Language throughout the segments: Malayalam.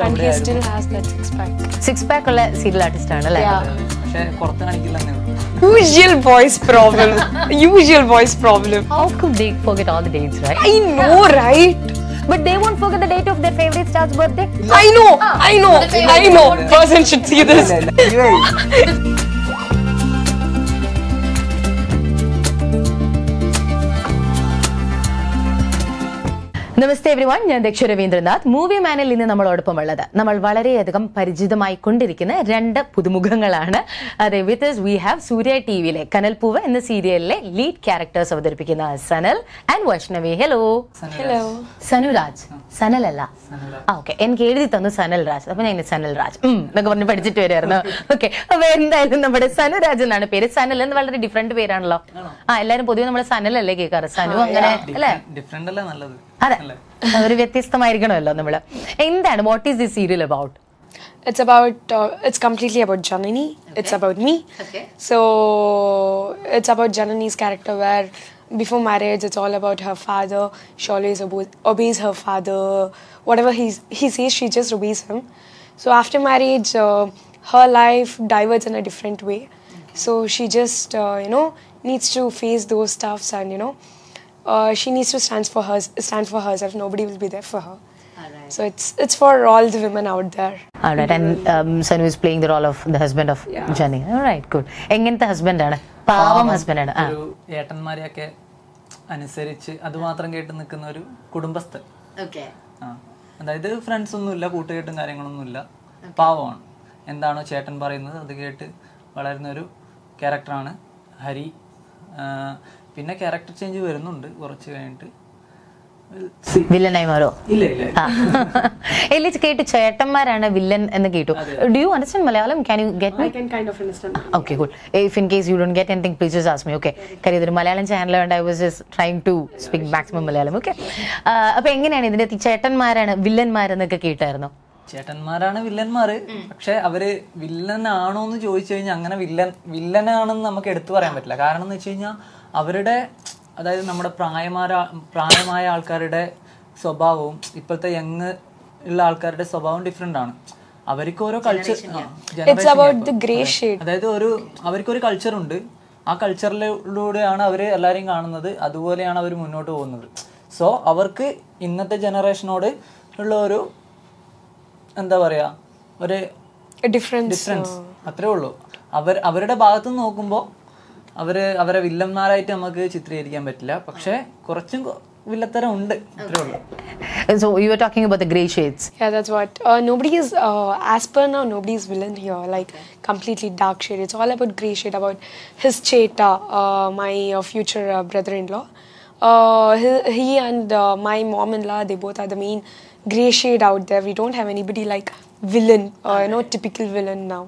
And he still has that six pack. Six pack ഉള്ള സീരിയൽ ആർട്ടിസ്റ്റ് ആണ് അല്ലേ Yeah. പക്ഷെ പുറത്ത് കാണിക്കില്ലെന്നേ ഉള്ളൂ Usual boys problem. Usual boys problem. How could they forget all the dates, right? I know, right? But they won't forget the date of their favorite star's birthday. I know, I know, I know. Person should see this. Namaste everyone ഞാൻ ദക്ഷ രവീന്ദ്രനാഥ്. മൂവി മാനിൽ ഇന്ന് നമ്മളോടൊപ്പം ഉള്ളത്. നമ്മൾ വളരെയധികം പരിചിതമായി കൊണ്ടിരിക്കുന്ന രണ്ട് പുതുമുഖങ്ങളാണ്. അതെ with we have Surya T വിയിലെ കനൽപൂവ് എന്ന സീരിയലിലെ ലീഡ് ക്യാരക്ടേഴ്സ് അവതരിപ്പിക്കുന്ന Sanal and Vaishnavi. Hello hello Sanuraj. Sanal അല്ല ആ ഓക്കെ എനിക്ക് എഴുതി തന്നു സനൽ രാജ് അപ്പൊ ഞാൻ സനൽ രാജ് എന്നൊക്കെ പറഞ്ഞ് പഠിച്ചിട്ട് വരുമായിരുന്നു ഓക്കെ അപ്പൊ എന്തായാലും നമ്മുടെ സനുരാജ് എന്നാണ് പേര്. സനൽ എന്ന് വളരെ ഡിഫറെന്റ് പേരാണല്ലോ. ആ എല്ലാരും പൊതുവെ നമ്മൾ സനൽ അല്ലേ കേൾക്കാറ്. സനു അങ്ങനെ അല്ലേ? ഡിഫറെന്റ് അല്ലേ നല്ലത്? അതെ ഒരു വ്യത്യസ്തമായിരിക്കണമല്ലോ നമ്മള് എന്താണ് what is the serial about It's about, uh, it's completely about Janani. It's about me. Okay. So, it's about Janani's character where before marriage, it's all about her father. She always obo- obeys her father. Whatever he's, he says, she just obeys him. So, after marriage, uh, her life diverts in a different way. So, she just, uh, you know, needs to face those stuffs and, you know, uh, she needs to stand for, her, stand for herself. Nobody will be there for her. Right. So, it's, it's for all the women out there. All right, and um, Sanu is playing the role of the husband of yeah. Jenny. All right, good. എങ്ങനത്തെ ഹസ്ബൻഡ് ആണ് പാവം ഹസ്ബൻഡ് ആണ് ആ ഒരു ഏട്ടന്മാരെയൊക്കെ അനുസരിച്ച് അത് മാത്രം കേട്ട് നിൽക്കുന്ന ഒരു കുടുംബസ്ഥൻ ആ അതായത് ഫ്രണ്ട്സ് ഒന്നുമില്ല കൂട്ടുകെട്ടും കാര്യങ്ങളൊന്നുമില്ല പാവമാണ് എന്താണോ ചേട്ടൻ പറയുന്നത് അത് കേട്ട് വളരുന്ന ഒരു ക്യാരക്ടറാണ് ഹരി ആ, പിന്നെ ക്യാരക്ടർ ചേഞ്ച് വരുന്നുണ്ട് കുറച്ച് കഴിഞ്ഞിട്ട്. വില്ലനായി മാറോ ഇല്ല ഇല്ല എല്ലി കേട്ടു ചേട്ടന്മാരാണ് വില്ലൻ എന്ന് കേട്ടു. Do you understand Malayalam? Can you get me I can kind of understand. Okay good if in case you don't get anything please just ask me okay കാര്യം ഇതൊരു മലയാളം ചാനലുണ്ട് I was just trying to speak maximum Malayalam okay അപ്പൊ എങ്ങനെയാണ് ഇതിന്റെ ചേട്ടന്മാരാണ് വില്ലന്മാരെന്നൊക്കെ കേട്ടായിരുന്നു? ചേട്ടന്മാരാണ് വില്ലന്മാര്. പക്ഷെ അവർ ആണോ എന്ന് ചോദിച്ചു കഴിഞ്ഞാൽ അങ്ങനെ വില്ലൻ വില്ലനാണെന്ന് നമുക്ക് എടുത്തു പറയാൻ പറ്റില്ല. കാരണം എന്ന് വെച്ച് കഴിഞ്ഞാൽ അവരുടെ അതായത് നമ്മുടെ പ്രായമാര പ്രായമായ ആൾക്കാരുടെ സ്വഭാവവും ഇപ്പോഴത്തെ യങ് ഉള്ള ആൾക്കാരുടെ സ്വഭാവം ഡിഫറെന്റ് ആണ്. അവർക്ക് ഓരോ കൾച്ചർ അതായത് ഒരു അവർക്കൊരു കൾച്ചർ ഉണ്ട്. ആ കൾച്ചറിലൂടെയാണ് അവർ എല്ലാവരെയും കാണുന്നത്. അതുപോലെയാണ് അവർ മുന്നോട്ട് പോകുന്നത്. സോ അവർക്ക് ഇന്നത്തെ ജനറേഷനോട് ഉള്ള ഒരു എന്താ പറയാ ഒരു ഡിഫറൻസ് അത്രേ ഉള്ളൂ. അവർ അവരുടെ ഭാഗത്ത് നിന്ന് നോക്കുമ്പോൾ അവര് അവരെ വില്ലന്മാരായിട്ട് നമുക്ക് ചിത്രീകരിക്കാൻ പറ്റില്ല പക്ഷെ കുറച്ചും കൊ- വില്ലത്തരം ഉണ്ട് അത്രേ ഉള്ളൂ so you are talking about the grey shades Yeah, that's what. Uh, nobody is, uh, as per now, nobody is villain here. Like completely dark shade. It's all about grey shade. About his Cheta, uh, my uh, future uh, brother-in-law. Uh, he, he and uh, my mom-in-law, they both are the main grey shade out there. We don't have anybody like villain, uh, you know, typical villain now.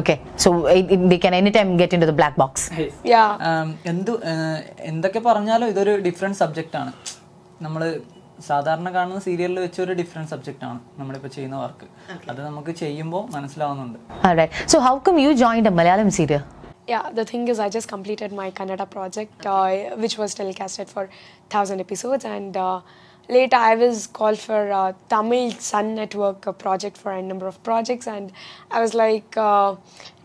Okay so they can any time get in to the black box എന്തു എന്തൊക്കെ പറഞ്ഞാലും ഇതൊരു ഡിഫറെന്റ് സബ്ജക്റ്റ് ആണ്. നമ്മൾ സാധാരണ കാണുന്ന സീരിയലിൽ വെച്ച് ഒരു ഡിഫറെന്റ് സബ്ജക്റ്റ് ആണ് നമ്മളിപ്പോൾ ചെയ്യുന്ന വർക്ക് അത് നമുക്ക് ചെയ്യുമ്പോൾ മനസ്സിലാവുന്നുണ്ട്. So So how come you joined a Malayalam serial? Yeah, the thing is, I just completed my Kannada project, uh, which was telecasted for 1000 episodes, and uh, later I was called for uh, Tamil Sun Network uh, project for a number of projects, and I was like, uh,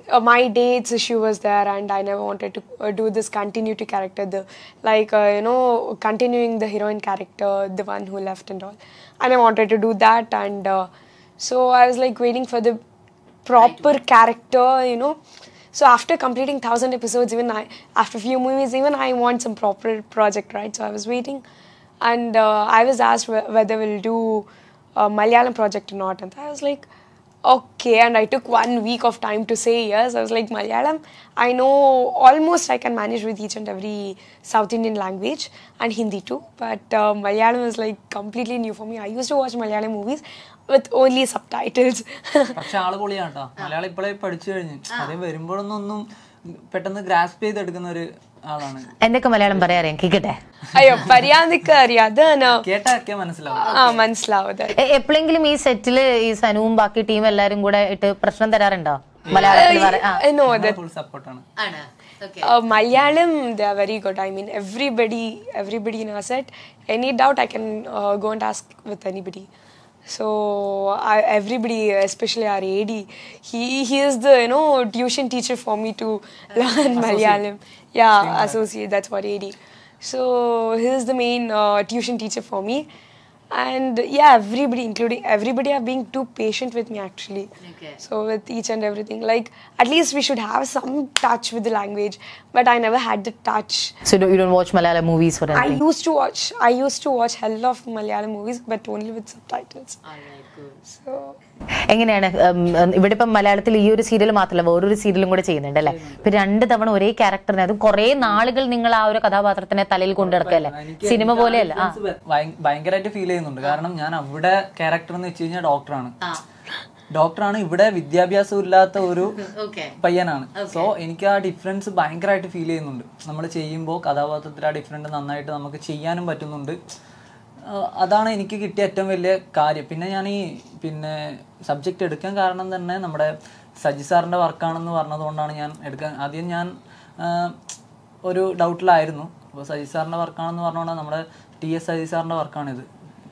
uh, my dates issue was there, and I never wanted to uh, do this continuity character, the like uh, you know continuing the heroine character, the one who left and all, and I wanted to do that, and uh, so I was like waiting for the proper character, you know. So after completing thousand episodes, even I, after few movies, even I want some proper project, right? So I was waiting, and uh, I was asked whe- whether we'll do a Malayalam project or not, and I was like, okay. And I took one week of time to say yes. I was like, Malayalam, I know almost I can manage with each and every South Indian language and Hindi too, but uh, Malayalam is like completely new for me. I used to watch Malayalam movies with only subtitles. പക്ഷെ ആൾ പൊളിയാട്ടോ മലയാളം ഇപ്പോഴേ പഠിച്ചു കഴിഞ്ഞു അതേ വരുമ്പോഴൊന്നും ഒന്നും പെട്ടെന്ന് ഗ്രാസ്പ് ചെയ്തെടുക്കുന്ന ഒരു എന്തൊക്കെ മലയാളം പറയാറേ കേക്കട്ടെ? അയ്യോ പരിയാദിക്ക് മനസ്സിലാവും. എപ്പോഴെങ്കിലും ഈ സെറ്റിൽ ഈ സനുവും ബാക്കി ടീം എല്ലാരും കൂടെ ഇട്ട് പ്രശ്നം തരാറുണ്ടോ? Malayalam Malayalam very good I mean everybody everybody in a set any doubt I can go and ask with anybody so everybody especially R A D he he is the you know tuition teacher for me to learn Malayalam Yeah, associate. That's what AD. So he is the main uh, tuition teacher for me, and yeah, everybody, including everybody, are being too patient with me actually. Okay. So with each and everything, like at least we should have some touch with the language, but I never had the touch. So you don't, you don't watch Malayalam movies for anything. I used to watch. I used to watch hell of Malayalam movies, but only with subtitles. Alright. So എങ്ങനെയാണ് ഇവിടെ ഇപ്പം മലയാളത്തിൽ ഈ ഒരു സീരിയൽ മാത്രമല്ല വേറൊരു സീരിയലും കൂടെ ചെയ്യുന്നുണ്ട് അല്ലേ? ഇപ്പൊ രണ്ട് തവണ ഒരേ ക്യാരക്ടറിനെ അത് കുറെ നാളുകൾ നിങ്ങൾ ആ ഒരു കഥാപാത്രത്തിനെ തലയിൽ കൊണ്ടിടക്കല്ലേ സിനിമ പോലെ അല്ല പോലെയല്ല ഭയങ്കരമായിട്ട് ഫീൽ ചെയ്യുന്നുണ്ട്. കാരണം ഞാൻ അവിടെ ക്യാരക്ടർ എന്ന് വെച്ച് കഴിഞ്ഞാൽ ഡോക്ടറാണ് ഡോക്ടറാണ് ഇവിടെ വിദ്യാഭ്യാസം ഇല്ലാത്ത ഒരു പയ്യനാണ്. സോ എനിക്ക് ആ ഡിഫറൻസ് ഭയങ്കരമായിട്ട് ഫീൽ ചെയ്യുന്നുണ്ട്. നമ്മൾ ചെയ്യുമ്പോൾ കഥാപാത്രത്തിൽ ആ ഡിഫറന്റ് നന്നായിട്ട് നമുക്ക് ചെയ്യാനും പറ്റുന്നുണ്ട്. അതാണ് എനിക്ക് കിട്ടിയ ഏറ്റവും വലിയ കാര്യം. പിന്നെ ഞാൻ ഈ പിന്നെ സബ്ജക്റ്റ് എടുക്കാൻ കാരണം തന്നെ നമ്മുടെ സജി സാറിന്റെ വർക്കാണെന്ന് പറഞ്ഞതുകൊണ്ടാണ് ഞാൻ എടുക്കാൻ ആദ്യം ഞാൻ ഒരു ഡൗട്ടിലായിരുന്നു അപ്പോൾ സജി സാറിന്റെ വർക്കാണെന്ന് പറഞ്ഞുകൊണ്ടാണ് നമ്മുടെ ടി എസ് സജി സാറിന്റെ വർക്കാണിത്.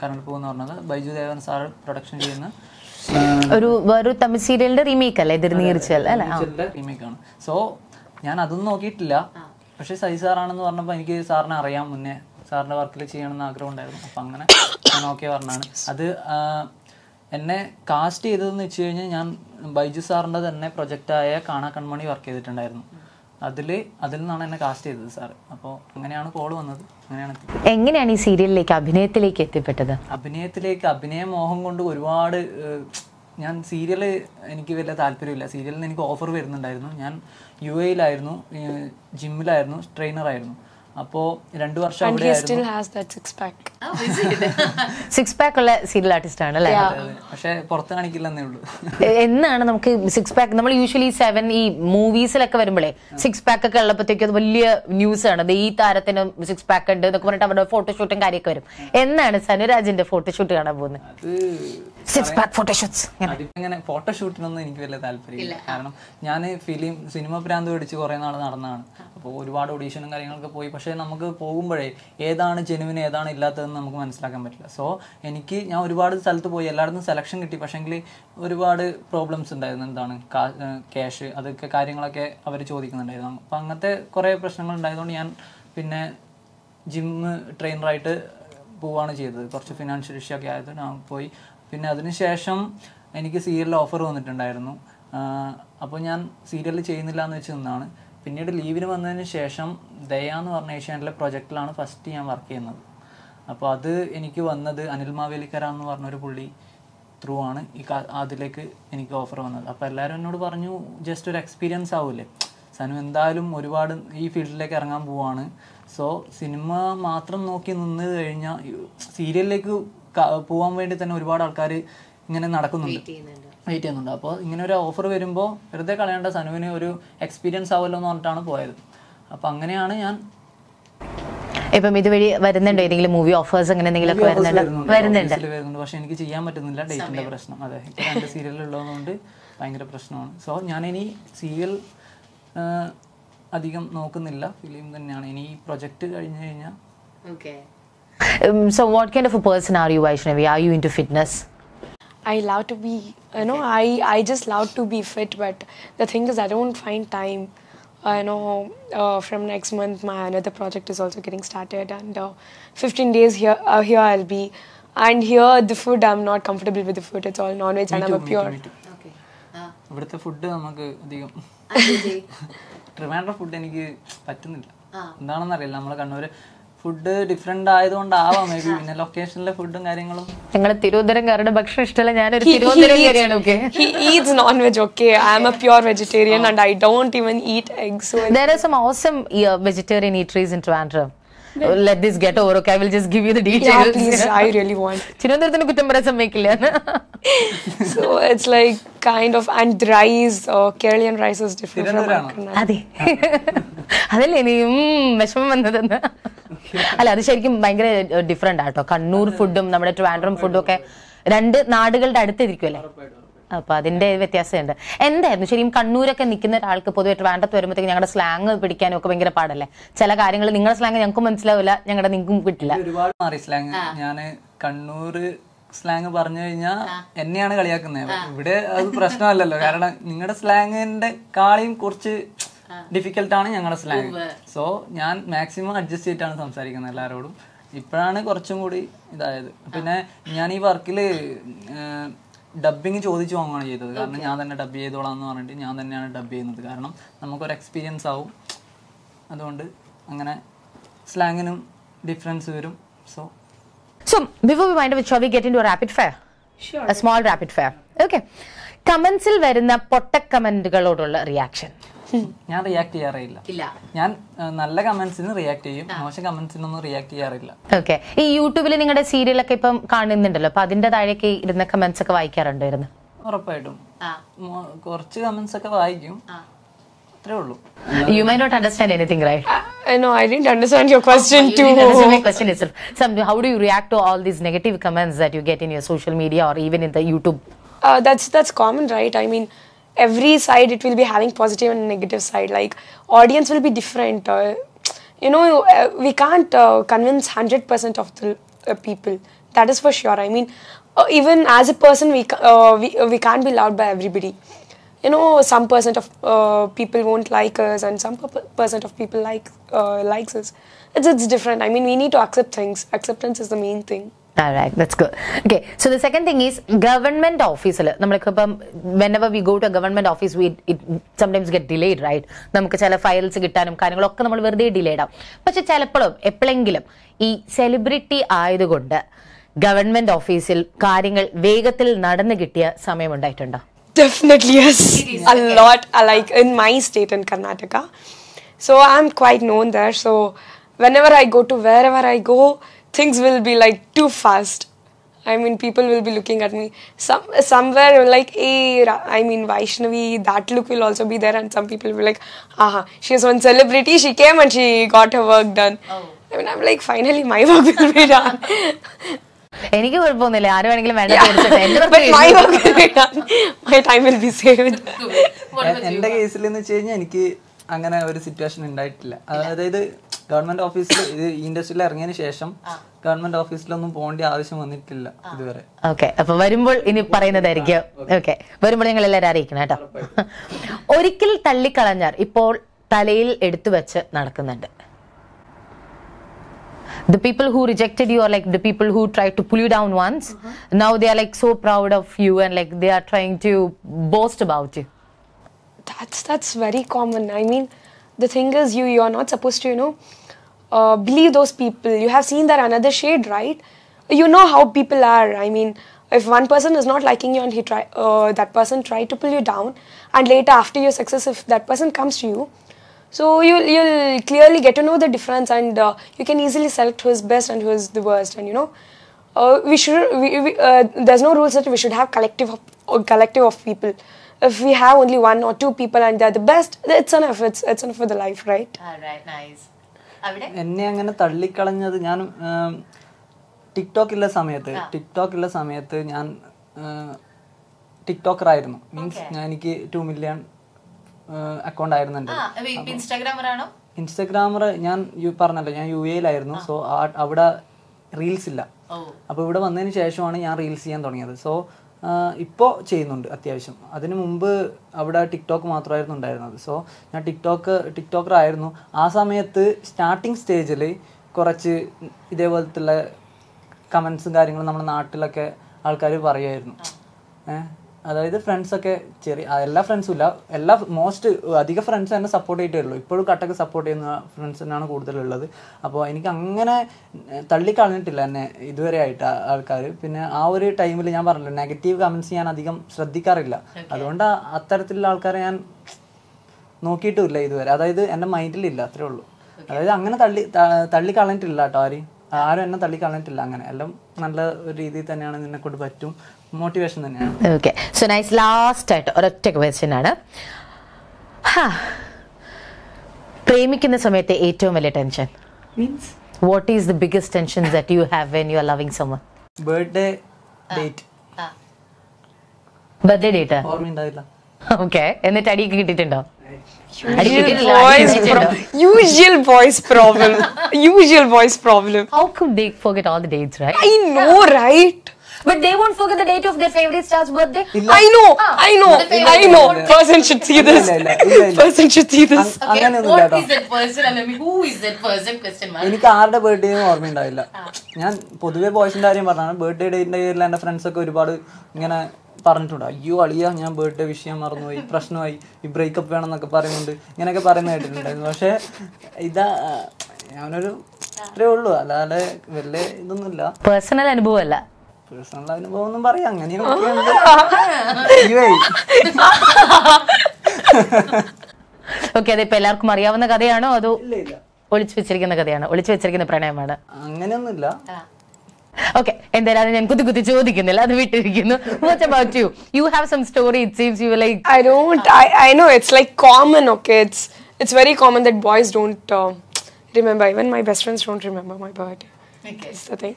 കരണ്ട് എന്ന് പറഞ്ഞത്. ബൈജു ദേവൻ സാർ പ്രൊഡക്ഷൻ ചെയ്യുന്ന ഒരു വേറൊരു തമിഴ് സീരിയലിന്റെ റീമേക്ക് അല്ലേ ഇതിൽ റീമേക്ക് ആണ് സോ ഞാൻ അതൊന്നും നോക്കിയിട്ടില്ല. പക്ഷേ സജി സാറാണെന്ന് പറഞ്ഞപ്പോൾ എനിക്ക് സാറിനെ അറിയാം മുന്നേ. സാറിന്റെ വർക്കിൽ ചെയ്യണമെന്ന് ആഗ്രഹം ഉണ്ടായിരുന്നു അപ്പം അങ്ങനെ ഞാൻ ഓക്കെ പറഞ്ഞാണ്. അത് എന്നെ കാസ്റ്റ് ചെയ്തതെന്ന് വെച്ച് കഴിഞ്ഞാൽ ഞാൻ ബൈജു സാറിന്റെ തന്നെ പ്രൊജക്റ്റായ കാണാ കൺമണി വർക്ക് ചെയ്തിട്ടുണ്ടായിരുന്നു. അതിൽ അതിൽ നിന്നാണ് എന്നെ കാസ്റ്റ് ചെയ്തത് സാർ അപ്പോൾ അങ്ങനെയാണ് കോൾ വന്നത്. അങ്ങനെയാണ് എങ്ങനെയാണ് ഈ സീരിയലിലേക്ക് അഭിനയത്തിലേക്ക് എത്തിപ്പെട്ടത്? അഭിനയത്തിലേക്ക് അഭിനയ മോഹം കൊണ്ട് ഒരുപാട് ഞാൻ സീരിയൽ എനിക്ക് വലിയ താല്പര്യമില്ല. സീരിയലിൽ നിന്ന് എനിക്ക് ഓഫർ വരുന്നുണ്ടായിരുന്നു. ഞാൻ യു എയിലായിരുന്നു ജിമ്മിലായിരുന്നു ട്രെയിനറായിരുന്നു അപ്പോൾ രണ്ടു വർഷം അവിടെ he still has that pack. Six pack ഉള്ള സീരിയൽ ആർട്ടിസ്റ്റ് ആണ് അല്ലേ? പക്ഷെ പുറത്ത് കാണിക്കില്ലെന്നേ ഉള്ളൂ. എന്നാണ് നമുക്ക് സിക്സ് പാക്ക് നമ്മൾ യൂഷ്വലി സെവൻ ഈ മൂവീസിലൊക്കെ വരുമ്പോഴേ സിക്സ് പാക്ക് ഒക്കെ ഉള്ളപ്പോഴത്തേക്കും അത് വലിയ ന്യൂസ് ആണ്. ദേ ഈ താരത്തിന് സിക്സ് പാക്ക് ഉണ്ട് എന്നൊക്കെ പറഞ്ഞിട്ട് അവരുടെ ഫോട്ടോഷൂട്ടും കാര്യമൊക്കെ വരും. എന്നാണ് സനുരാജിന്റെ ഫോട്ടോഷൂട്ട് കാണാൻ പോകുന്നത്? അത് സിക്സ് പാക്ക് ഫോട്ടോഷൂട്ട്സ് ഫോട്ടോഷൂട്ടിനൊന്നും എനിക്ക് വലിയ താല്പര്യമില്ല. കാരണം ഞാൻ ഫിലിം സിനിമ പ്രാന്ത് പഠിച്ച് കുറേ നാൾ നടന്നതാണ്. അപ്പോൾ ഒരുപാട് ഓഡീഷനും കാര്യങ്ങളൊക്കെ പോയി. പക്ഷേ നമുക്ക് പോകുമ്പോഴേ ഏതാണ് ജെനുവിന് ഏതാണ് ഇല്ലാത്തതെന്ന് നമുക്ക് മനസ്സിലാക്കാൻ പറ്റില്ല. സോ എനിക്ക് ഞാൻ ഒരുപാട് സ്ഥലത്ത് പോയി. എല്ലായിടത്തും സെലക്ഷൻ കിട്ടി. പക്ഷേങ്കിൽ ഒരുപാട് പ്രോബ്ലംസ് ഉണ്ടായിരുന്നു. എന്താണ്? ക്യാഷ് അതൊക്കെ കാര്യങ്ങളൊക്കെ അവർ ചോദിക്കുന്നുണ്ടായിരുന്നു. അപ്പോൾ അങ്ങനത്തെ കുറേ പ്രശ്നങ്ങൾ ഉണ്ടായതുകൊണ്ട് ഞാൻ പിന്നെ ജിമ്മ് ട്രെയിനറായിട്ട് പോവുകയാണ് ചെയ്തത്. കുറച്ച് ഫിനാൻഷ്യൽ ഇഷ്യൂ ഒക്കെ ആയത് ഞാൻ പോയി പിന്നെ അതിനുശേഷം എനിക്ക് സീരിയലിൽ ഓഫർ വന്നിട്ടുണ്ടായിരുന്നു. അപ്പോൾ ഞാൻ സീരിയൽ ചെയ്യുന്നില്ല എന്ന് വെച്ച് നിന്നാണ്. പിന്നീട് ലീവിന് വന്നതിന് ശേഷം ദയ എന്ന് പറഞ്ഞ ഏഷ്യാനിലെ പ്രൊജക്റ്റിലാണ് ഫസ്റ്റ് ഞാൻ വർക്ക് ചെയ്യുന്നത്. അപ്പോൾ അത് എനിക്ക് വന്നത് അനിൽ മാവേലിക്കര എന്ന് പറഞ്ഞൊരു പുള്ളി ത്രൂ ആണ്. ഈ അതിലേക്ക് എനിക്ക് ഓഫർ വന്നത്. അപ്പോൾ എല്ലാവരും എന്നോട് പറഞ്ഞു ജസ്റ്റ് ഒരു എക്സ്പീരിയൻസ് ആവില്ലേ സനു എന്തായാലും ഒരുപാട് ഈ ഫീൽഡിലേക്ക് ഇറങ്ങാൻ പോവാണ്. സോ സിനിമ മാത്രം നോക്കി നിന്ന് കഴിഞ്ഞാൽ സീരിയലിലേക്ക് പോകാൻ വേണ്ടി തന്നെ ഒരുപാട് ആൾക്കാർ ഇങ്ങനെ നടക്കുന്നുണ്ട്. വെയിറ്റ് ചെയ്യുന്നുണ്ട്. അപ്പോൾ ഇങ്ങനെ ഒരു ഓഫർ വരുമ്പോൾ വെറുതെ കളയേണ്ട സനുവിന് ഒരു എക്സ്പീരിയൻസ് ആവുമല്ലോ എന്ന് പറഞ്ഞിട്ടാണ് പോയത്. അപ്പോൾ അങ്ങനെയാണ് ഞാൻ ഇപ്പം ഇതുവഴി വരുന്നുണ്ടോ? ഏതെങ്കിലും മൂവി ഓഫേഴ്സ് അങ്ങനെ എന്തെങ്കിലും ഒക്കെ വരുന്നുണ്ടോ? വരുന്നുണ്ട്. വരുന്നുണ്ട്. പക്ഷെ എനിക്ക് ചെയ്യാൻ പറ്റുന്നില്ല ഡേറ്റിന്റെ പ്രശ്നം. അതെ രണ്ട് സീരിയൽ ഉള്ളതുകൊണ്ട് ഭയങ്കര പ്രശ്നമാണ്. സോ ഞാൻ ഇനി സീരിയൽ അധികം നോക്കുന്നില്ല. ഫിലിം തന്നെയാണ്. ഇനി ഈ പ്രൊജക്ട് കഴിഞ്ഞു കഴിഞ്ഞാൽ So what kind of a person are you Vaishnavi are you into fitness I love to be, you know, I, I just love to be fit, but the thing is, I don't find time. I know uh, from next month, my another project is also getting started, and uh, 15 days here, uh, here I'll be. And here, the food, I'm not comfortable with the food. It's all non veg, and I'm a pure. ഇവിടുത്തെ ഫുഡ് നമുക്ക് അധികം ട്രിവാൻഡ്രം ഫുഡ് എനിക്ക് പറ്റുന്നില്ല എന്താണെന്ന് അറിയില്ല നമ്മളെ കണ്ണൂര് ഫുഡ് ഡിഫറെന്റ് ആയതുകൊണ്ടാവാം മേ ബി പിന്നെ ലൊക്കേഷനിലെ ഫുഡും കാര്യങ്ങളും. ഞങ്ങൾ തിരുവനന്തപുരംകാരുടെ ഭക്ഷണം ഇഷ്ടമല്ല. ഞാനൊരു തിരുവനന്തപുരം വെജിറ്റേറിയൻ ഈ വെജിറ്റേറിയൻ ഈ in Trivandrum Let this get over, okay? I will just give you the yeah, details. please, I really want. തിരുവനന്തപുരത്തിന് കുറ്റം പറയാൻ സമ്മതിക്കില്ല so it's like kind of and rice or Kerala rice is different from തിരുവനന്തപുരമാണോ? Karnataka. അതെ അതല്ലേ ഉം, വിഷമം വന്നതെന്ന് അല്ല അത് ശരിക്കും ഭയങ്കര ഡിഫറെന്റ് ആട്ടോ കണ്ണൂർ ഫുഡും നമ്മുടെ ട്രിവാൻഡ്രം ഫുഡും ഒക്കെ രണ്ട് നാടുകളുടെ അടുത്തിരിക്കുമല്ലേ അപ്പൊ അതിന്റെ വ്യത്യാസമുണ്ട്. എന്തായിരുന്നു? ശരിക്കും കണ്ണൂരൊക്കെ നിൽക്കുന്ന ഒരാൾക്ക് പൊതുവെ വേണ്ടത്ത് വരുമ്പോഴത്തേക്ക് ഞങ്ങളുടെ സ്ലാങ് പിടിക്കാനും ഒക്കെ ഭയങ്കര പാടല്ലേ? ചില കാര്യങ്ങൾ നിങ്ങളുടെ സ്ലാങ് ഞങ്ങൾക്ക് മനസ്സിലാവില്ല ഞങ്ങളുടെ നിങ്ങൾക്കും കിട്ടില്ല ഒരുപാട് മാറി സ്ലാങ് ഞാൻ കണ്ണൂർ സ്ലാങ് പറഞ്ഞു കഴിഞ്ഞാൽ എന്നെയാണ് കളിയാക്കുന്നത് ഇവിടെ അത് പ്രശ്നമല്ലല്ലോ. കാരണം നിങ്ങളുടെ സ്ലാങ്ങിന്റെ കാളിയും കുറച്ച് ഡിഫിക്കൽട്ടാണ് ഞങ്ങളുടെ സ്ലാങ് സോ ഞാൻ മാക്സിമം അഡ്ജസ്റ്റ് ചെയ്തിട്ടാണ് സംസാരിക്കുന്നത് എല്ലാവരോടും ഇപ്പോഴാണ് കുറച്ചും കൂടി ഇതായത്. പിന്നെ ഞാൻ ഈ വർക്കിൽ ഡബിങ് ചോദിച്ചു വാങ്ങുകയാണ് ചെയ്തത്. കാരണം ഞാൻ തന്നെ ഡബ് ചെയ്തോളാം എന്ന് പറഞ്ഞിട്ട് ഞാൻ തന്നെയാണ് ഡബ് ചെയ്യുന്നത്. കാരണം നമുക്കൊരു എക്സ്പീരിയൻസ് ആവും. അതുകൊണ്ട് അങ്ങനെ സ്ലാങ്ങിനും ഡിഫറൻസ് വരും. So so before we mind show we get get rapid fire. A small rapid fire. കമന്റ്സിൽ വരുന്ന പൊട്ട കമന്റുകളോടുള്ള റിയാക്ഷൻ ഞാൻ റിയാക്ട് ചെയ്യാറില്ല ഇല്ല. ഞാൻ നല്ല കമന്റ്സിന് റിയാക്ട് ചെയ്യും. മോശം കമന്റ്സിനൊന്നും റിയാക്ട് ചെയ്യാറില്ല. ഓക്കെ ഈ യൂട്യൂബിൽ നിങ്ങളുടെ സീരിയലൊക്കെ ഇപ്പം കാണുന്നുണ്ടല്ലോ. അപ്പൊ അതിന്റെ താഴേക്ക് ഇരുന്ന കമന്റ്സ് ഒക്കെ വായിക്കാറുണ്ടായിരുന്നു? ഉറപ്പായിട്ടും. കുറച്ച് കമന്റ്സ് ഒക്കെ വായിക്കും. അത്രേ ഉള്ളൂ. You may not understand anything right I know I didn't understand your question too. my question itself. Some, how do you react to all these negative comments that you get in your social media or even in the YouTube? Uh, that's that's common, right? I mean, every side it will be having positive and negative side. Like audience will be different. Uh, you know, uh, we can't uh, convince hundred percent of the uh, people. That is for sure. I mean, uh, even as a person, we uh, we we can't be loved by everybody. You know, some percent of people won't like us, and some percent of people like likes us. It's it's different. I mean, we need to accept things. Acceptance is the main thing. Alright, that's good. Okay, so the second thing is government office. നമ്മൾക്കിപ്പം whenever we go to a government office, we it sometimes get delayed, right? നമുക്ക് ചില ഫയൽസ് കിട്ടാനും കാര്യങ്ങളൊക്കെ നമ്മൾ വെറുതെ ഡിലേഡ് ആവും പക്ഷെ ചിലപ്പോഴും എപ്പോഴെങ്കിലും ഈ സെലിബ്രിറ്റി ആയതുകൊണ്ട് ഗവൺമെന്റ് ഓഫീസിൽ കാര്യങ്ങൾ വേഗത്തിൽ നടന്നു കിട്ടിയ സമയമുണ്ടായിട്ടുണ്ടോ Definitely, yes. A lot. uh, Like in my state in Karnataka. So I'm quite known there. So whenever I go to wherever I go, things will be like too fast. I mean, people will be looking at me. Some somewhere like, hey, I mean, Vaishnavi, that look will also be there, and some people will be like, aha, she is one celebrity. She came and she got her work done. Oh. I mean, I'm like, finally, my work will be done. എനിക്ക് കുഴപ്പമൊന്നുമില്ല ആര് വേണമെങ്കിലും വേണ്ട മൈ ടൈം വിൽ ബി. എ- എന്റെ കേസിൽ എന്ന് വെച്ച് കഴിഞ്ഞാൽ എനിക്ക് അങ്ങനെ ഒരു സിറ്റുവേഷൻ ഉണ്ടായിട്ടില്ല. അതായത് ഗവൺമെന്റ് ഓഫീസിൽ ഇത് ഈ ഇൻഡസ്ട്രിയിൽ ഇറങ്ങിയതിന് ശേഷം ഗവൺമെന്റ് ഓഫീസിലൊന്നും പോകേണ്ട ആവശ്യം വന്നിട്ടില്ല ഇതുവരെ. ഓക്കെ അപ്പൊ വരുമ്പോൾ ഇനി പറയുന്നതായിരിക്കും. ഓക്കെ. വരുമ്പോൾ നിങ്ങൾ എല്ലാവരും അറിയിക്കണം കേട്ടോ. ഒരിക്കൽ തള്ളിക്കളഞ്ഞാൽ ഇപ്പോൾ തലയിൽ എടുത്തു വെച്ച് നടക്കുന്നുണ്ട്. The people who rejected you or like the people who tried to pull you down once. Now they are like so proud of you and like they are trying to boast about you. That's that's very common. I mean, the thing is, you you are not supposed to, you know, uh, believe those people. You have seen that another shade, right? You know how people are. I mean, if one person is not liking you and he try, uh, that person tried to pull you down, and later after your success, if that person comes to you, so you'll you'll clearly get to know the difference, and uh, you can easily select who is best and who is the worst, and you know. Uh, we should. We, we, uh, there's no rules that we should have collective of, collective of people. If we have only one or two people and they're the best, it's enough. It's it's enough for the life, right? എന്നെ അങ്ങനെ തള്ളിക്കളഞ്ഞത് ഞാൻ ടിക്ടോക്ക് ഉള്ള സമയത്ത്. ടിക്ടോക്ക് ഉള്ള സമയത്ത് ഞാൻ ടിക്ടോക്കർ ആയിരുന്നു. മീൻസ് ഞാൻ എനിക്ക് ടു മില്യൺ അക്കൗണ്ട് ആയിരുന്നു എന്റെ ഇൻസ്റ്റഗ്രാമർ ഞാൻ യു- പറഞ്ഞല്ലോ ഞാൻ യു എയിലായിരുന്നു സോ അവിടെ റീൽസ് ഇല്ല. അപ്പോൾ ഇവിടെ വന്നതിന് ശേഷമാണ് ഞാൻ റീൽസ് ചെയ്യാൻ തുടങ്ങിയത്. സോ ഇപ്പോൾ ചെയ്യുന്നുണ്ട് അത്യാവശ്യം. അതിന് മുമ്പ് അവിടെ ടിക്ടോക്ക് മാത്രമായിരുന്നു ഉണ്ടായിരുന്നത്. സോ ഞാൻ ടിക്ടോക്ക് ടിക്ടോക്കർ ആയിരുന്നു ആ സമയത്ത് സ്റ്റാർട്ടിങ് സ്റ്റേജിൽ കുറച്ച് ഇതേപോലത്തുള്ള കമൻസും കാര്യങ്ങളും നമ്മുടെ നാട്ടിലൊക്കെ ആൾക്കാർ പറയുമായിരുന്നു. ഏഹ് അതായത് ഫ്രണ്ട്സൊക്കെ ചെറിയ എല്ലാ ഫ്രണ്ട്സും ഇല്ല. എല്ലാ മോസ്റ്റ് അധിക ഫ്രണ്ട്സ് എന്നെ സപ്പോർട്ട് ചെയ്തിട്ടുള്ളൂ ഇപ്പോഴും കട്ടൊക്കെ സപ്പോർട്ട് ചെയ്യുന്ന ഫ്രണ്ട്സ് തന്നെയാണ് കൂടുതലുള്ളത്. അപ്പോൾ എനിക്ക് അങ്ങനെ തള്ളിക്കളഞ്ഞിട്ടില്ല എന്നെ ഇതുവരെ ആയിട്ട് ആൾക്കാർ പിന്നെ ആ ഒരു ടൈമിൽ ഞാൻ പറഞ്ഞില്ല നെഗറ്റീവ് കമൻസ് ഞാൻ അധികം ശ്രദ്ധിക്കാറില്ല. അതുകൊണ്ട് അത്തരത്തിലുള്ള ആൾക്കാരെ ഞാൻ നോക്കിയിട്ടുമില്ല ഇതുവരെ. അതായത് എന്റെ മൈൻഡിലില്ല അത്രേ ഉള്ളൂ. അതായത് അങ്ങനെ തള്ളി തള്ളിക്കളഞ്ഞിട്ടില്ല കേട്ടോ ആരും. ആരും എന്നെ തള്ളിക്കളഞ്ഞിട്ടില്ല അങ്ങനെ. എല്ലാം നല്ല ഒരു രീതിയിൽ തന്നെയാണ് നിന്നെ കൊണ്ട് പറ്റും. മോട്ടിവേഷൻ തന്നെയാണ്. ഓക്കെ സോ നൈസ് ലാസ്റ്റ് ആയിട്ട് ഒരൊറ്റ ക്വസ്റ്റ്യൻ ആണ്. ഹാ. പ്രേമിക്കുന്ന സമയത്ത് ഏറ്റവും വലിയ tension means what is the biggest tension that you have when you are loving someone birthday date birthday date ഓർമ്മയുണ്ടാവില്ല okay എന്നിട്ട് അടിയൊക്കെ കിട്ടിയിട്ടുണ്ടോ? അടി Usual കിട്ടിയിട്ടില്ല, boys, അടി pro- കിട്ടിയിട്ടുണ്ടോ? usual boys problem. usual voice problem. How could they forget But they won't forget the date of their favorite star's birthday. I know, I know, I know. Person should see this. Person should see this. അ- അങ്ങനെയൊന്നും ഇല്ല that person? I mean, who is that person? Question mark. എനിക്ക് ആരുടെ ബർത്ത്ഡേ ഓർമ്മയുണ്ടാവില്ല ഞാൻ പൊതുവെ ബോയ്സിന്റെ കാര്യം പറഞ്ഞാണ് ബർത്ത്ഡേ ഡേറ്റിന്റെ പേരിൽ എന്റെ ഫ്രണ്ട്സ് ഒക്കെ ഒരുപാട് ഇങ്ങനെ പറഞ്ഞിട്ടുണ്ട്. അയ്യോ അളിയ ഞാൻ ബർത്ത്ഡേ വിഷയം മറന്നുപോയി പ്രശ്നമായി ഈ ബ്രേക്കപ്പ് വേണം എന്നൊക്കെ പറയുന്നുണ്ട്. ഇങ്ങനെയൊക്കെ പറയുന്ന കേട്ടിട്ടുണ്ടായിരുന്നു. പക്ഷെ ഇതാ ഞാനൊരു ഇത്രേ ഉള്ളൂ. അല്ലാതെ വലിയ ഇതൊന്നുമില്ല. പേഴ്സണൽ അനുഭവമല്ല. പേഴ്സണൽ അനുഭവം ഒന്നും പറയാം. അങ്ങനെയൊക്കെ. അയ്യോ. ഓക്കെ അതിപ്പോ എല്ലാവർക്കും അറിയാവുന്ന കഥയാണോ? അതോ ഇല്ല ഇല്ല. ഒളിച്ചു വെച്ചിരിക്കുന്ന കഥയാണോ? ഒളിച്ചു വെച്ചിരിക്കുന്ന പ്രണയമാണ്. അങ്ങനെയൊന്നുമില്ല. ഓക്കെ എന്തായാലും ഞാൻ കുത്തി കുത്തി ചോദിക്കുന്നില്ല. അത് വിട്ടിരിക്കുന്നു. What about you you have some story it seems you like I don't I I know it's like common okay it's it's very common that boys don't remember remember. My best friends don't remember my my birthday. That's the thing.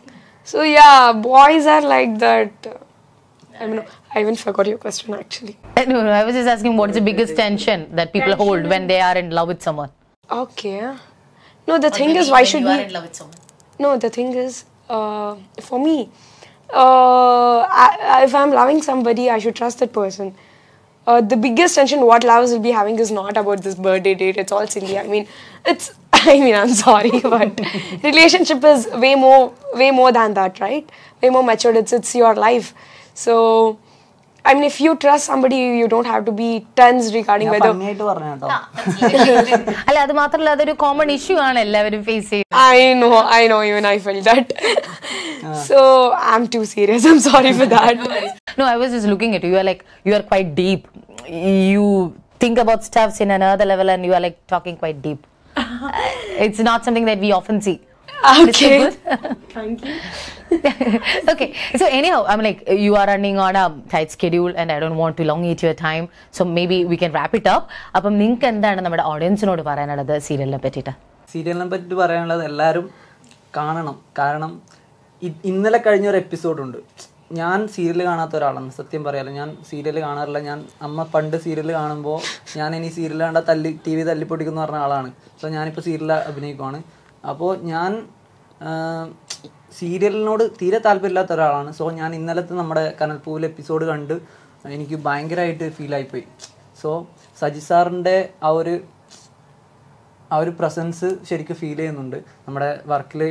So yeah, boys are like that. I mean, I even forgot your question actually. No, no, I was just asking what is the biggest tension that people hold when they are in love with someone? Okay. No, the thing is, why should we? Are in love with someone? No, the thing is, uh, for me, uh, I, I- if I'm loving somebody, I should trust that person. Uh, the biggest tension what lovers will be having is not about this birthday date. It's all silly. I mean, it's. I mean, I'm sorry, but relationship is way more, way more than that, right? Way more matured. It's it's your life. So, I mean, if you trust somebody, you don't have to be tense regarding ഞാൻ whether. ഭംഗിയായിട്ട് പറഞ്ഞു കേട്ടോ അല്ല അത് മാത്രമല്ല അതൊരു കോമൺ ഇഷ്യൂ ആണ് എല്ലാവരും ഫേസ് ചെയ്യുന്നത് I know, I know, even I felt that. so I'm too serious. I'm sorry for that. No, I was just looking at you. You are like you are quite deep. You think about stuffs in another level, and you are like talking quite deep. Uh, it's not something that we often see. Okay. Thank you. okay. So anyhow, I'm like you are running on a tight schedule, and I don't want to long eat your time. So maybe we can wrap it up. അപ്പം നിങ്ങൾക്ക് എന്താണ് നമ്മുടെ ഓഡിയൻസിനോട് പറയാനുള്ളത് സീരിയലിനെ പറ്റിയിട്ട് സീരിയലിനെ പറ്റി പറയാനുള്ളത് എല്ലാവരും കാണണം കാരണം ഇന്നലെ കഴിഞ്ഞ ഒരു എപ്പിസോഡുണ്ട് ഞാൻ സീരിയൽ കാണാത്ത ഒരാളാണ്. സത്യം പറയാലോ ഞാൻ സീരിയൽ കാണാറില്ല. ഞാൻ അമ്മ പണ്ട് സീരിയൽ കാണുമ്പോൾ ഞാൻ ഇനി സീരിയൽ കണ്ട തല്ലി ടി വി തല്ലിപ്പൊടിക്കുന്ന പറഞ്ഞ ആളാണ്. സോ ഞാനിപ്പോൾ സീരിയൽ അഭിനയിക്കുവാണ്. അപ്പോൾ ഞാൻ സീരിയലിനോട് തീരെ താല്പര്യമില്ലാത്ത ഒരാളാണ്. സോ ഞാൻ ഇന്നലത്തെ നമ്മുടെ കനൽപ്പൂവിൽ എപ്പിസോഡ് കണ്ട് എനിക്ക് ഭയങ്കരമായിട്ട് ഫീലായിപ്പോയി സോ സജി സാറിന്റെ ആ ഒരു ആ ഒരു പ്രസൻസ് ശരിക്കും ഫീൽ ചെയ്യുന്നുണ്ട്. നമ്മുടെ വർക്കിൽ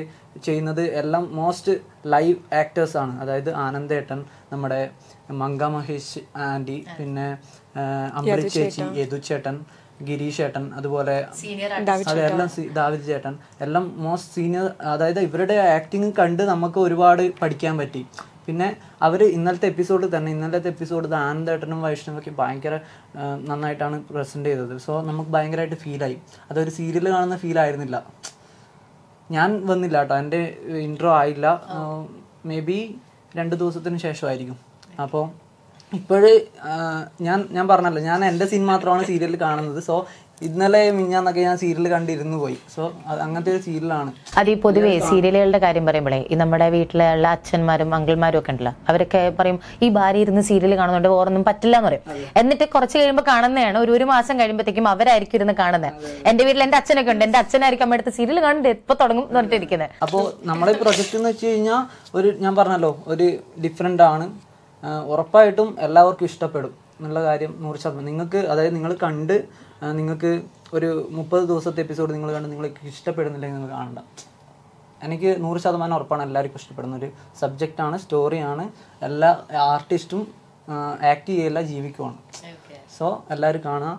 ചെയ്യുന്നത് എല്ലാം മോസ്റ്റ് ലൈവ് ആക്ടേഴ്സ് ആണ്. അതായത് ആനന്ദേട്ടൻ നമ്മുടെ മങ്ക മഹേഷ് ആന്റി പിന്നെ അമ്പരി ചേച്ചി യദു ചേട്ടൻ ഗിരീഷ് ചേട്ടൻ അതുപോലെ അതെല്ലാം ദാവിദ് ചേട്ടൻ. എല്ലാം മോസ്റ്റ് സീനിയർ അതായത് ഇവരുടെ ആക്ടിങ് കണ്ട് നമുക്ക് ഒരുപാട് പഠിക്കാൻ പറ്റി. പിന്നെ അവർ ഇന്നലത്തെ എപ്പിസോഡ് തന്നെ ഇന്നലത്തെ എപ്പിസോഡ് ആനന്ദേട്ടനും വൈഷ്ണവൊക്കെ ഭയങ്കര നന്നായിട്ടാണ് പ്രസന്റ് ചെയ്തത്. സോ നമുക്ക് ഭയങ്കരമായിട്ട് ഫീലായി അതൊരു സീരിയൽ കാണുന്ന ഫീൽ ആയിരുന്നില്ല. ഞാൻ വന്നില്ല കേട്ടോ എന്റെ ഇൻട്രോ ആയില്ല. മേ ബി രണ്ട് ദിവസത്തിന് ശേഷമായിരിക്കും. അപ്പോൾ ഇപ്പോഴ് ഞാൻ ഞാൻ പറഞ്ഞല്ലോ ഞാൻ എന്റെ സീൻ മാത്രമാണ് സീരിയലിൽ കാണുന്നത്. സോ ഇന്നലെ മിഞ്ഞാന്നൊക്കെ ഞാൻ സീരിയൽ കണ്ടിരുന്നു പോയി. സോ അങ്ങനത്തെ ഒരു സീരിയലാണ് അത് ഈ പൊതുവേ സീരിയലുകളുടെ കാര്യം പറയുമ്പോഴേ ഈ നമ്മുടെ വീട്ടിലുള്ള അച്ഛന്മാരും അങ്കിൾമാരും ഒക്കെ ഉണ്ടല്ലോ അവരൊക്കെ പറയും ഈ ഭാര്യ ഇരുന്ന് സീരിയൽ കാണുന്നുണ്ട് ഓറൊന്നും പറ്റില്ല എന്ന് പറയും. എന്നിട്ട് കുറച്ച് കഴിയുമ്പോൾ കാണുന്നതാണ് ഒരു ഒരു മാസം കഴിയുമ്പോഴത്തേക്കും അവരായിരിക്കും ഇരുന്ന് കാണുന്നത് എന്റെ വീട്ടിൽ എന്റെ അച്ഛനൊക്കെ ഉണ്ട് എന്റെ അച്ഛനായിരിക്കും അമ്മ അടുത്ത് സീരിയൽ കാണുന്നുണ്ട് എപ്പോ തുടങ്ങും എന്ന് പറഞ്ഞിട്ടിരിക്കുന്നത് അപ്പോൾ നമ്മളെ പ്രൊജക്ട് എന്ന് വെച്ച് കഴിഞ്ഞാൽ ഒരു ഞാൻ പറഞ്ഞല്ലോ ഒരു ഡിഫറെന്റ് ആണ്. ഉറപ്പായിട്ടും എല്ലാവർക്കും ഇഷ്ടപ്പെടും. എന്നുള്ള കാര്യം നൂറ് ശതമാനം. നിങ്ങൾക്ക് അതായത് നിങ്ങൾ കണ്ട് നിങ്ങൾക്ക് ഒരു മുപ്പത് ദിവസത്തെ എപ്പിസോഡ് നിങ്ങൾ കണ്ട് നിങ്ങൾക്ക് ഇഷ്ടപ്പെടുന്നില്ലെങ്കിൽ നിങ്ങൾ കാണണ്ട. എനിക്ക് നൂറ് ശതമാനം ഉറപ്പാണ് എല്ലാവർക്കും ഇഷ്ടപ്പെടുന്ന ഒരു സബ്ജക്റ്റാണ് സ്റ്റോറിയാണ് എല്ലാ ആർട്ടിസ്റ്റും ആക്ട് ചെയ്യല്ല ജീവിക്കുവാണ്. സോ എല്ലാവരും കാണുക.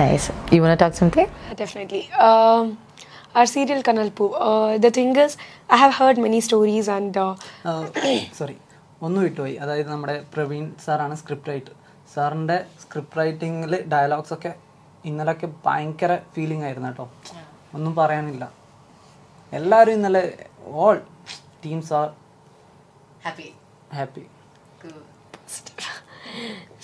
Nice you won't talk something Definitely. Um, our serial Kanalpu. Uh, the thing is, I have heard many stories and uh, sorry ഒന്ന് വിട്ടുപോയി അതായത് നമ്മുടെ പ്രവീൺ സാറാണ് സ്ക്രിപ്റ്റ് റൈറ്റർ സാറിന്റെ സ്ക്രിപ്റ്റ് റൈറ്റിങ്ങിൽ ഡയലോഗ്സ് ഒക്കെ ഇന്നലെയൊക്കെ ഭയങ്കര ഫീലിംഗ് ആയിരുന്നു കേട്ടോ. ഒന്നും പറയാനില്ല. എല്ലാവരും ഇന്നലെ all teams are happy happy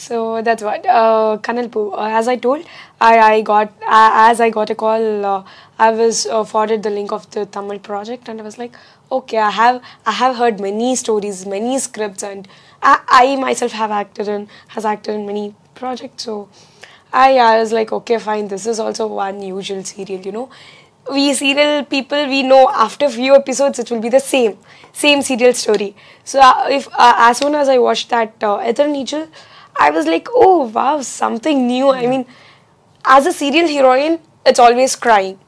so that's what uh, Kanalpu. Uh, as I told, I, I got uh, as I got a call, uh, I was uh, forwarded the link of the Tamil project, and I was like, okay, I have I have heard many stories, many scripts, and I, I myself have acted in has acted in many projects. So I, I was like, okay, fine. This is also one usual serial, you know. we serial people we know after few episodes it will be the same same serial story so uh, if uh, as soon as i watched that uh, Ether Nichel, i was like oh wow something new i mean as a serial heroine it's always crying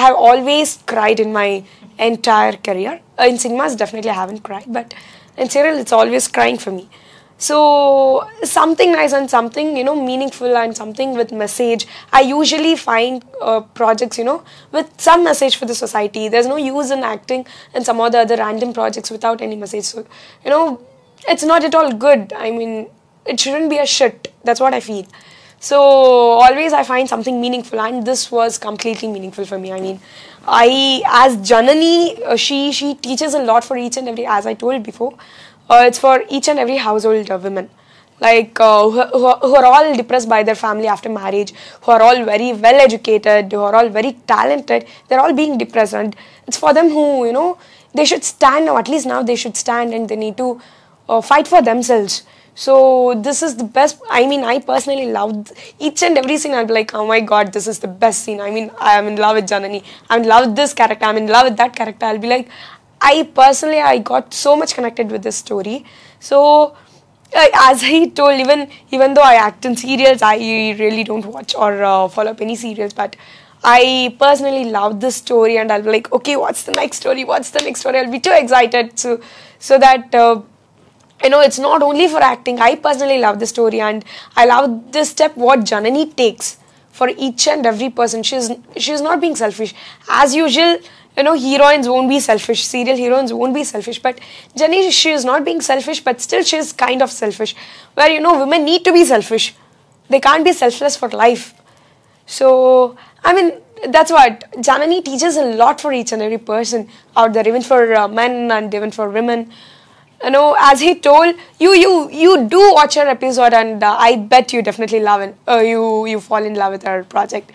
i have always cried in my entire career. In cinemas definitely i haven't cried but in serial it's always crying for me. So something nice and something you know meaningful and something with message. I usually find uh, projects you know with some message for the society. There's no use in acting and some other other random projects without any message. So you know it's not at all good. I mean it shouldn't be a shit. That's what i feel so always I find something meaningful, and this was completely meaningful for me. I mean, I as Janani, uh, she she teaches a lot for each and every. As I told before, uh, it's for each and every household uh, women, like uh, who, who are- all depressed by their family after marriage, who are all very well educated, who are all very talented. They're all being depressed, and it's for them who you know they should stand now. At least now they should stand, and they need to uh, fight for themselves. So this is the best. I mean, I personally loved each and every scene. I'd be like, oh my god, this is the best scene. I mean, I am in love with Janani. I'm in love with this character. I'm in love with that character. I'll be like, I personally, I got so much connected with this story. So, as I told, even even though I act in serials, I really don't watch or uh, follow up any serials, but. I personally love this story, and I'll be like, okay, what's the next story? What's the next story? I'll be too excited so so that uh, you know it's not only for acting. I personally love the story and i love this step what janani takes for each and every person. She's she's not being selfish. As usual you know heroines won't be selfish. Serial heroines won't be selfish. But janani she is not being selfish but still she is kind of selfish. Where you know women need to be selfish. They can't be selfless for life. So, I mean, that's what Janani teaches a lot for each and every person out there, even for uh, men and even for women. You know, as he told you, you you do watch her episode, and uh, I bet you definitely love it. Uh, you you fall in love with her project.